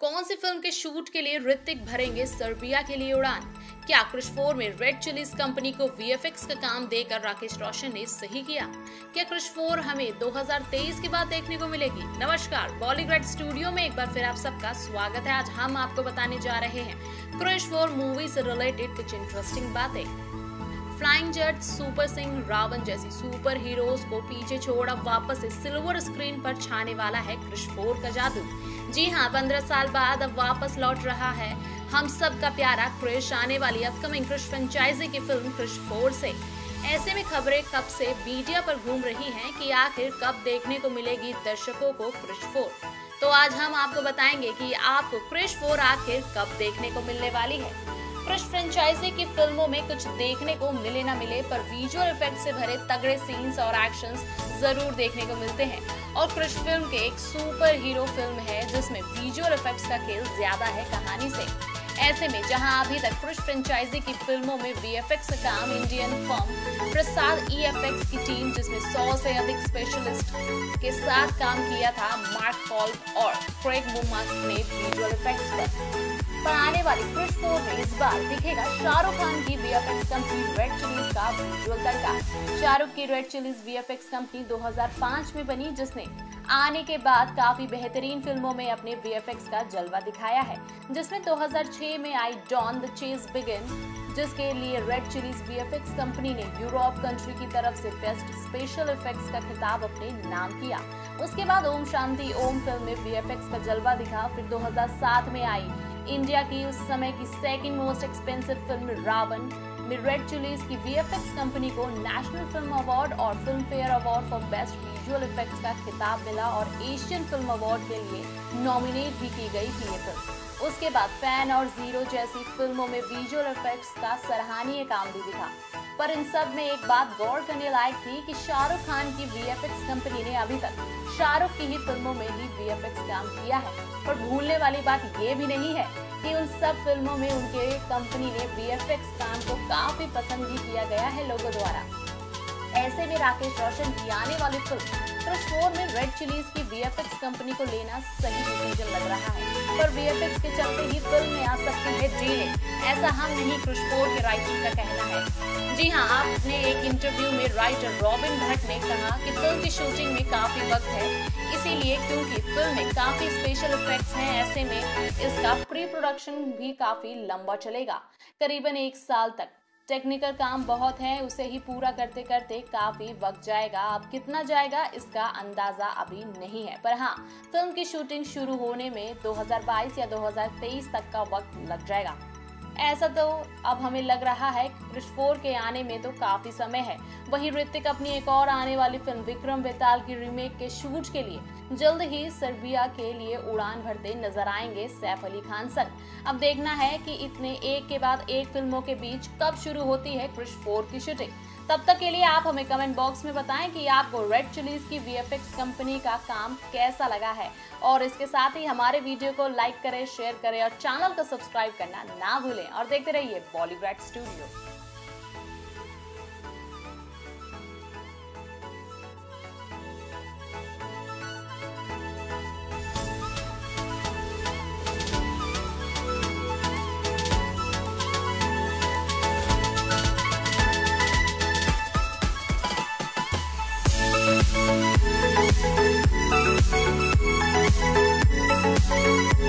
कौन सी फ़िल्म के शूट के लिए ऋतिक भरेंगे सर्बिया के लिए उड़ान? क्या क्रिश फोर में रेड चिलीज कंपनी को वीएफएक्स का काम देकर राकेश रोशन ने सही किया? क्या क्रिश फोर हमें 2023 के बाद देखने को मिलेगी? नमस्कार बॉलीवुड स्टूडियो में एक बार फिर आप सबका स्वागत है। आज हम आपको बताने जा रहे हैं क्रिश फोर मूवी से रिलेटेड कुछ इंटरेस्टिंग बातें। Flying jet, super Singh Ravan जैसी सुपर हीरोज को पीछे छोड़ अब वापस सिल्वर स्क्रीन पर छाने वाला है क्रिश फोर का जादू। जी हाँ पंद्रह साल बाद अब वापस लौट रहा है। हम सब का प्यारा क्रिश, आने वाली अपकमिंग क्रिश फ्रेंचाइजी की फ़िल्म क्रिश फोर से। ऐसे में खबरें कब से मीडिया पर घूम रही हैं कि आखिर कब देखने को मिलेगी दर्शकों को क्रिश फोर। तो आज हम आपको बताएँगे कि आपको क्रिश फोर आखिर कब देखने को मिलने वाली है। क्रिश फ्रेंचाइजी की फ़िल्मों में कुछ देखने को मिले ना मिले, पर विजुअल इफ़ेक्ट से भरे तगड़े सीन्स और एक्शन ज़रूर देखने को मिलते हैं। और क्रिश फ़िल्म के एक सुपर हीरो फ़िल्म है, जिसमें विजुअल इफेक्ट्स का खेल ज़्यादा है कहानी से। ऐसे में जहाँ अभी तक क्रिश फ्रेंचाइजी की फ़िल्मों में वीएफएक्स का काम इंडियन फर्म प्रसाद ईएफएक्स की टीम जिसमें 100 से अधिक स्पेशलिस्ट के साथ काम किया था मार्क पॉल और क्रेग मुम्मा ने विजुअल इफेक्ट्स पर। पर आने वाली क्रिश फोर में इस बार दिखेगा शाहरुख खान की B F X company Red Chillies का विजुअल तड़का शाहरुख की Red Chillies B F X company 2005 में बनी, जिसने आने के बाद काफ़ी बेहतरीन फ़िल्मों में अपने वीएफएक्स का जलवा दिखाया है, जिसमें 2006 में आई डॉन द चेज बिगिन, जिसके लिए रेड चिलीज वीएफएक्स कंपनी ने यूरोप कंट्री की तरफ़ से बेस्ट स्पेशल इफेक्ट्स का खिताब अपने नाम किया। उसके बाद ओम शांति, ओम फ़िल्म में वीएफएक्स का जलवा दिखा। फिर 2007 में आई इंडिया की उस समय की second most expensive film Ravan. में रेड चिलीज की वीएफएक्स कंपनी को नेशनल फ़िल्म अवार्ड और Filmfare award for best visual effects का खिताब मिला और एशियन फ़िल्म अवार्ड के लिए नॉमिनेट भी की गई थी ये फ़िल्म। उसके बाद फ़ैन और ज़ीरो जैसी फ़िल्मों में विजुअल इफेक्ट्स का सराहनीय काम भी दिखा। पर इन सब में एक बात गौर करने लायक थी कि शाहरुख खान की वीएफएक्स कंपनी ने अभी तक शाहरुख की ही फ़िल्मों में ही वीएफएक्स काम किया है। पर भूलने वाली बात ये भी नहीं है कि उन सब फ़िल्मों में उनके कंपनी ने वीएफएक्स काम को काफ़ी पसंद भी किया गया है लोगों द्वारा। ऐसे में राकेश रोशन की आने वाली फ़िल्म क्रिश फोर में रेड चिलीज की वीएफएक्स कंपनी को लेना सही डिसीज़न लग रहा है। पर वीएफएक्स के चलते ही फ़िल्म में आ सकती है डीले ऐसा हम नहीं क्रिश के राइटर का कहना है। जी हाँ आपने एक इंटरव्यू में राइटर रॉबिन भट्ट ने कहा कि फ़िल्म की शूटिंग में काफ़ी वक्त है। इसीलिए क्योंकि फ़िल्म में काफ़ी स्पेशल इफेक्ट्स हैं, ऐसे में इसका प्री प्रोडक्शन भी काफ़ी लंबा चलेगा। करीबन एक साल तक टेक्निकल काम बहुत है, उसे ही पूरा करते करते काफ़ी वक्त जाएगा। अब कितना जाएगा, इसका अंदाज़ा अभी नहीं है। पर हाँ फ़िल्म की शूटिंग शुरू होने में 2022 या 2023 तक का वक्त लग जाएगा। ऐसा तो अब हमें लग रहा है क्रिश फोर के आने में तो काफ़ी समय है। वहीं ऋतिक अपनी एक और आने वाली फ़िल्म विक्रम बेताल की रीमेक के शूट के लिए जल्द ही सर्बिया के लिए उड़ान भरते नज़र आएँगे सैफ अली खान संग। अब देखना है कि इतने एक के बाद एक फ़िल्मों के बीच कब शुरू होती है क्रिश फोर की शूटिंग तब तक के लिए आप हमें कमेंट बॉक्स में बताएँ कि आपको रेड चिलीज की वीएफएक्स कंपनी का काम कैसा लगा है। और इसके साथ ही हमारे वीडियो को लाइक करें शेयर करें और चैनल को सब्सक्राइब करना ना भूलें। और देखते रहिए बॉलीवुड स्टूडियो Thank you.